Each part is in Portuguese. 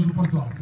do Porto Alto.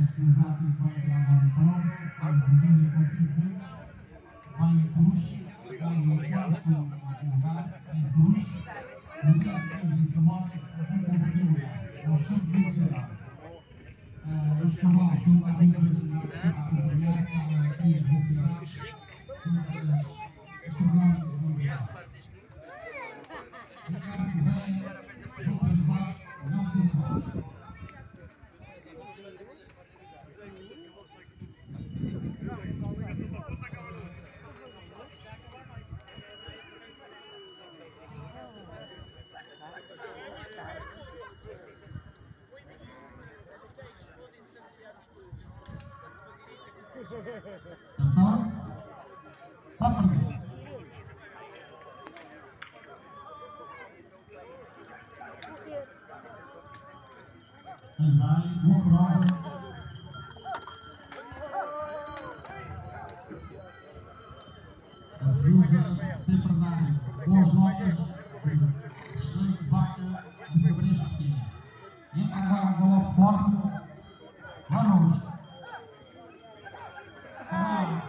Jeśli za tym Atenção. Quatro minutos. Vai, boa prova. Aye.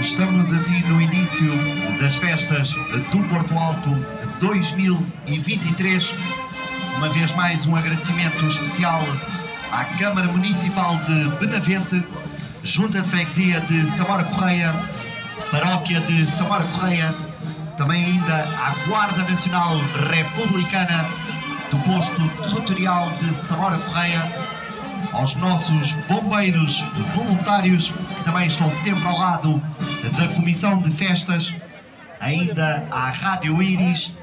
Estamos assim no início das festas do Porto Alto 2023. Uma vez mais, um agradecimento especial à Câmara Municipal de Benavente Junta de Freguesia de Samora Correia, Paróquia de Samora Correia, também ainda à Guarda Nacional Republicana do Posto Territorial de Samora Correia, aos nossos bombeiros voluntários que também estão sempre ao lado da Comissão de Festas, ainda à Rádio Iris,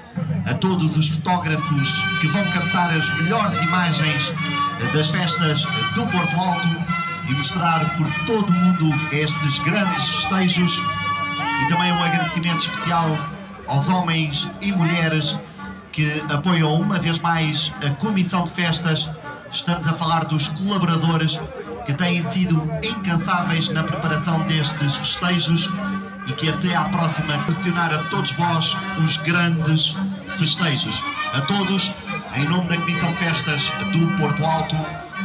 a todos os fotógrafos que vão captar as melhores imagens das festas do Porto Alto e mostrar por todo o mundo estes grandes festejos e também um agradecimento especial aos homens e mulheres que apoiam uma vez mais a Comissão de Festas. Estamos a falar dos colaboradores que têm sido incansáveis na preparação destes festejos e que até à próxima proporcionar a todos vós os grandes festejos. A todos, em nome da Comissão de Festas do Porto Alto,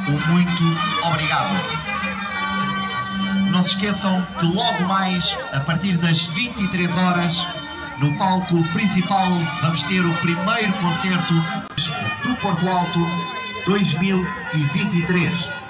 um muito obrigado. Não se esqueçam que logo mais, a partir das 23 horas, no palco principal, vamos ter o primeiro concerto do Porto Alto 2023.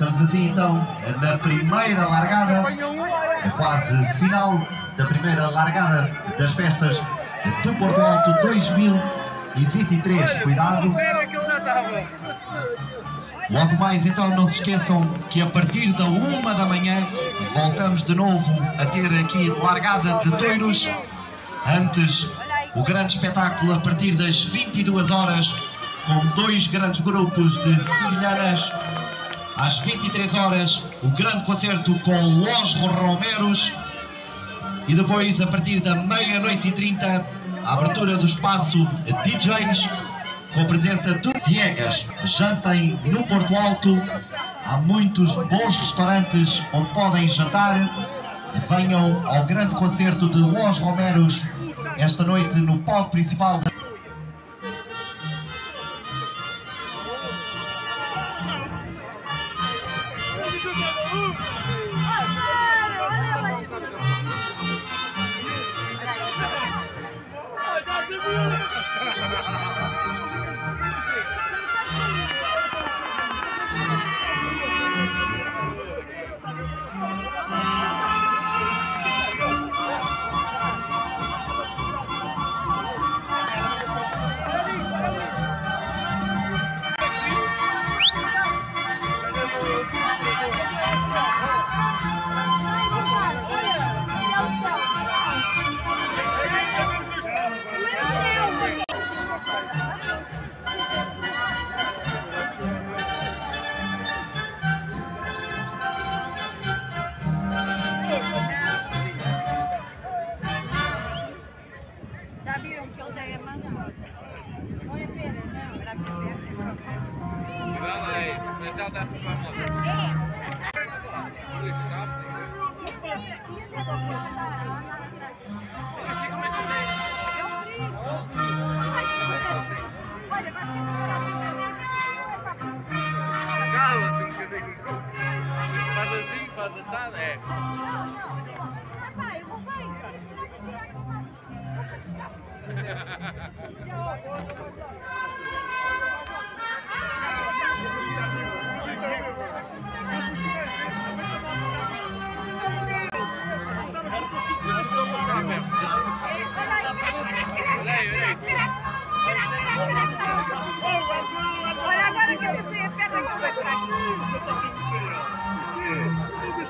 Estamos assim então na primeira largada, quase final da primeira largada das festas do Porto Alto 2023. Cuidado! Logo mais então não se esqueçam que a partir da uma da manhã voltamos de novo a ter aqui largada de touros. Antes o grande espetáculo a partir das 22 horas com dois grandes grupos de sevilhanas. Às 23 horas o grande concerto com Los Romeros. E depois a partir da meia-noite e 30 a abertura do espaço DJs com a presença de Viegas. Jantem no Porto Alto. Há muitos bons restaurantes onde podem jantar. Venham ao grande concerto de Los Romeros esta noite no palco principal. Da...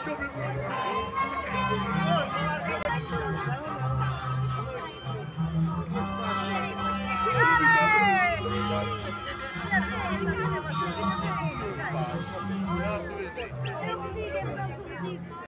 agora que